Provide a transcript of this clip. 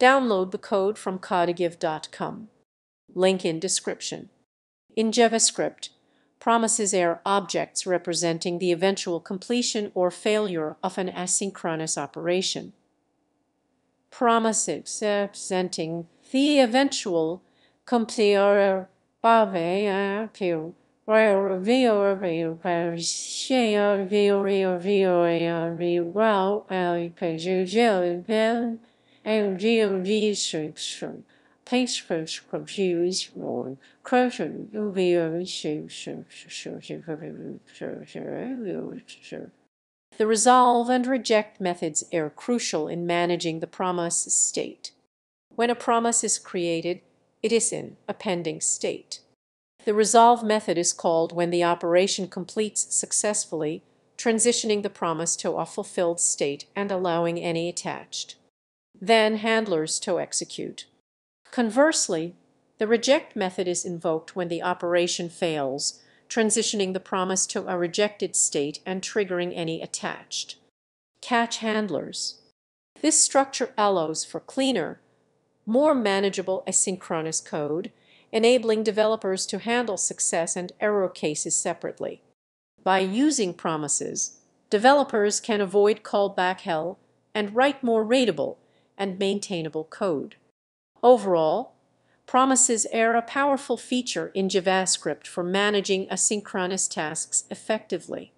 Download the code from codegive.com. Link in description. In JavaScript, promises are objects representing the eventual completion or failure of an asynchronous operation. Promises representing the eventual completion the resolve and reject methods are crucial in managing the promise state. When a promise is created, it is in a pending state. The resolve method is called when the operation completes successfully, transitioning the promise to a fulfilled state and allowing any attached. Then handlers to execute. Conversely, the reject method is invoked when the operation fails, transitioning the promise to a rejected state and triggering any attached. Catch handlers. This structure allows for cleaner, more manageable asynchronous code, enabling developers to handle success and error cases separately. By using promises, developers can avoid callback hell and write more readable and maintainable code. Overall, promises are a powerful feature in JavaScript for managing asynchronous tasks effectively.